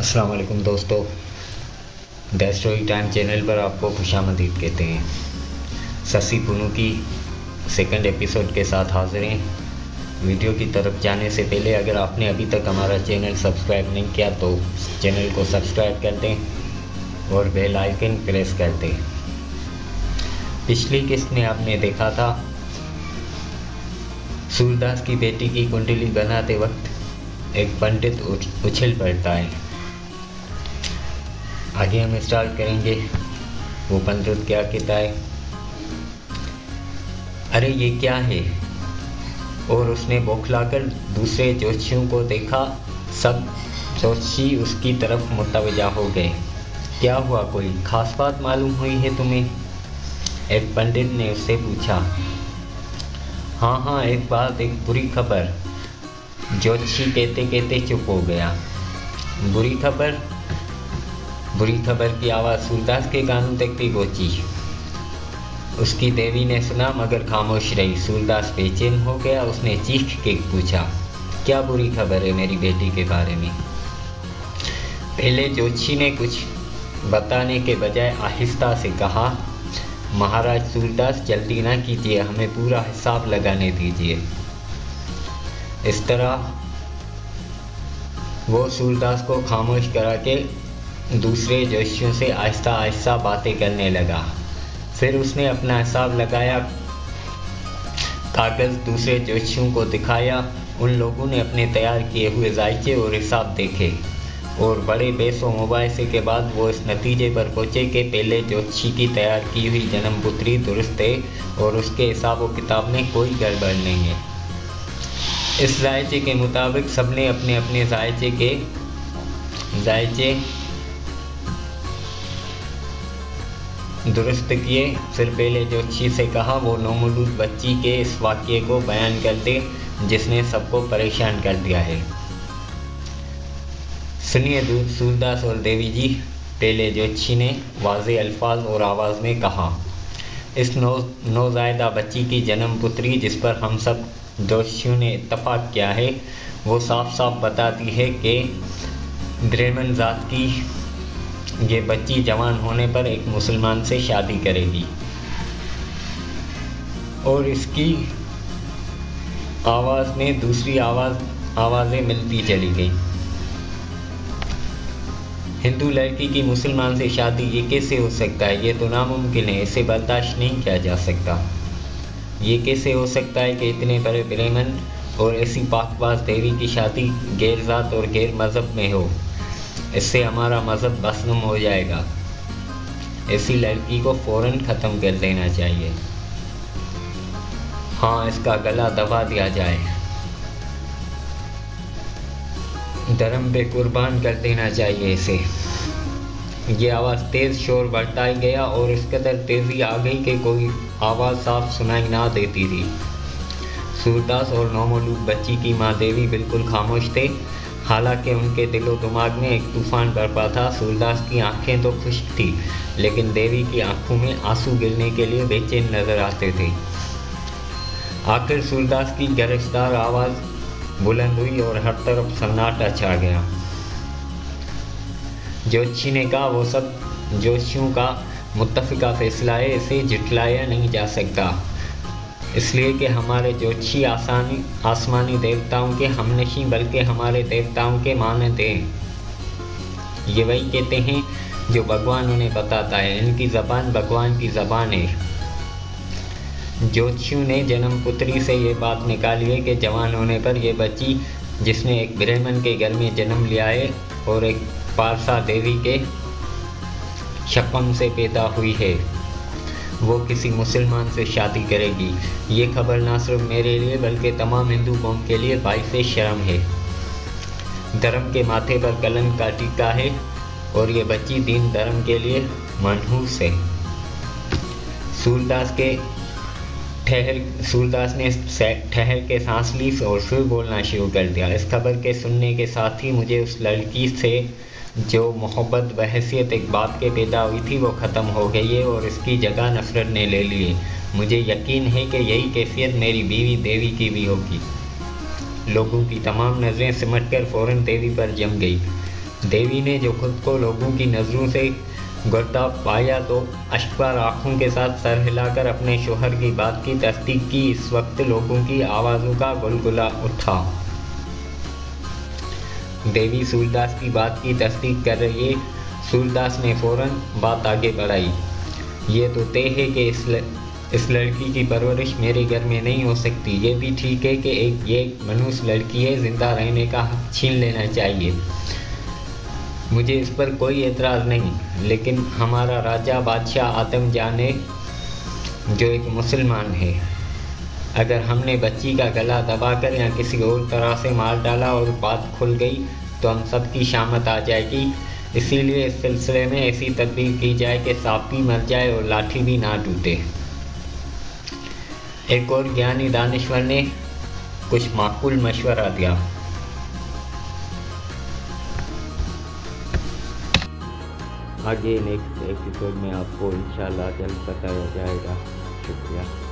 अस्सलाम वालेकुम दोस्तों। द स्टोरी टाइम चैनल पर आपको खुशामदीद कहते हैं। ससी पुनू की सेकंड एपिसोड के साथ हाजिर हैं। वीडियो की तरफ़ जाने से पहले अगर आपने अभी तक हमारा चैनल सब्सक्राइब नहीं किया तो चैनल को सब्सक्राइब कर दें और बेल आइकन प्रेस कर दें। पिछली किस्त में आपने देखा था, सूरदास की बेटी की कुंडली बनाते वक्त एक पंडित उछल पड़ता है। आगे हम स्टार्ट करेंगे। वो पंडित क्या कहता है अरे, ये क्या है? और उसने बौखलाकर दूसरे जोशियों को देखा। सब जोशी उसकी तरफ़ मुतवजा हो गए। क्या हुआ कोई? खास बात मालूम हुई है तुम्हें? एक पंडित ने उससे पूछा। हाँ हाँ एक बात, एक बुरी खबर। ज्योतिषी कहते कहते चुप हो गया। बुरी खबर? बुरी खबर की आवाज़ सूरदास के कानों तक भी पहुँची। उसकी देवी ने सुना, मगर खामोश रही। सूरदास बेचैन हो गया। उसने चीख के पूछा, क्या बुरी खबर है मेरी बेटी के बारे में? पहले जोशी ने कुछ बताने के बजाय आहिस्ता से कहा, महाराज सूरदास, जल्दी ना कीजिए। हमें पूरा हिसाब लगाने दीजिए। इस तरह वो सूरदास को खामोश करा के दूसरे जोशियों से आहिस्ता आहिस्ता बातें करने लगा। फिर उसने अपना हिसाब लगाया, कागज़ दूसरे जोशियों को दिखाया। उन लोगों ने अपने तैयार किए हुए जायचे और हिसाब देखे और बड़े बेसों मुबासे के बाद वो इस नतीजे पर पहुँचे कि पहले ज्योतिषी की तैयार की हुई जन्म पुत्री दुरुस्त है और उसके हिसाब व किताब में कोई गड़बड़ नहीं है। इस जायचे के मुताबिक सबने अपने अपने जायचे के जायचे दुरुस्त किए। फिर पहले ज्योतिषी से कहा, वो नौमूलूद बच्ची के इस वाक्य को बयान कर दे जिसने सबको परेशान कर दिया है। सुनिए सूरदास और देवी जी, पहले जोशी ने वाज अल्फाज और आवाज़ में कहा। इस नौ, नौजायदा बच्ची की जन्म पुत्री, जिस पर हम सब जोशियों ने इतफाक़ किया है, वो साफ़ साफ़ बताती है कि ब्रेमन ज़ात की ये बच्ची जवान होने पर एक मुसलमान से शादी करेगी। और इसकी आवाज़ में दूसरी आवाज़, आवाज़ें मिलती चली गई। हिंदू लड़की की मुसलमान से शादी ये कैसे हो सकता है? ये तो नामुमकिन है, इसे बर्दाश्त नहीं किया जा सकता। ये कैसे हो सकता है कि इतने बड़े ब्रेमन और ऐसी पाकबाज देवी की शादी गैर ज़ात और गैर मज़हब में हो? इससे हमारा मज़हब बसनम हो जाएगा। ऐसी लड़की को फ़ौर ख़त्म कर देना चाहिए। हाँ इसका गला दबा दिया जाए। धर्म पे कुर्बान कर देना चाहिए इसे। ये आवाज़ तेज़ शोर बढ़ता ही गया और इस कदर तेज़ी आ गई कि कोई आवाज़ साफ़ सुनाई ना देती थी। सूरदास और नौमलूद बच्ची की माँ देवी बिल्कुल खामोश थे। हालाँकि उनके दिलो दिमाग में एक तूफ़ान बरपा था, सूरदास की आँखें तो खुश थी, लेकिन देवी की आँखों में आँसू गिरने के लिए बेचैन नज़र आते थे। आखिर सूरदास की गरजदार आवाज़ बुलंद हुई और हर तरफ़ सन्नाटा छा गया। जोशी ने कहा, वो सब जोशियों का मुतफिका फैसला है इसे झुटलाया नहीं जा सकता। इसलिए कि हमारे जोशी आसानी, आसमानी देवताओं के, हम नहीं, बल्कि हमारे देवताओं के मानते हैं ये वही कहते हैं जो भगवान उन्हें बताता है। इनकी ज़बान भगवान की ज़बान है। ज्योतिषियों ने जन्म पुत्री से ये बात निकाली है कि जवान होने पर यह बच्ची, जिसने एक ब्राह्मण के घर में जन्म लिया है और एक पारसा देवी के शपम से पैदा हुई है। वो किसी मुसलमान से शादी करेगी। ये खबर ना सिर्फ़ मेरे लिए, बल्कि तमाम हिंदू कौम के लिए से शर्म है। धर्म के माथे पर कलंक का टीका है, और ये बच्ची दीन धर्म के लिए मनहूस है। सूरदास के ठहर, सूरदास ने ठहर के सांस ली और फिर बोलना शुरू कर दिया। इस खबर के सुनने के साथ ही मुझे उस लड़की से जो मोहब्बत बहसीत एक बात के पैदा हुई थी, वो ख़त्म हो गई है और इसकी जगह नफरत ने ले ली है। मुझे यकीन है कि यही कैफियत मेरी बीवी देवी की भी होगी। लोगों की तमाम नज़रें सिमट कर फ़ौर देवी पर जम गई। देवी ने जो खुद को लोगों की नज़रों से गुरता पाया तो अशपर आँखों के साथ सर हिलाकर अपने शोहर की बात की तस्दीक की। इस वक्त लोगों की आवाज़ों का गुलगुला उठा। देवी सूरदास की बात की तस्दीक कर रही है। सूरदास ने फ़ौरन बात आगे बढ़ाई। ये तो तय है कि इस ल... इस लड़की की परवरिश मेरे घर में नहीं हो सकती। ये भी ठीक है कि एक, ये मनुष्य लड़की है, ज़िंदा रहने का हक छीन लेना चाहिए। मुझे इस पर कोई एतराज़ नहीं, लेकिन हमारा राजा बादशाह आतम जाने, जो एक मुसलमान है। अगर हमने बच्ची का गला दबाकर या किसी और तरह से मार डाला और बात खुल गई तो हम सब की शामत आ जाएगी। इसीलिए इस सिलसिले में ऐसी तदबीर की जाए कि सांप भी मर जाए और लाठी भी ना टूटे। एक और ज्ञानी दानश्वर ने कुछ माकूल मशवरा दिया। आगे नेक्स्ट एपिसोड में आपको इंशाल्लाह जल्द बताया जाएगा। शुक्रिया।